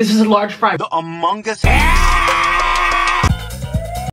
This is a large fry. The Among Us. Ah!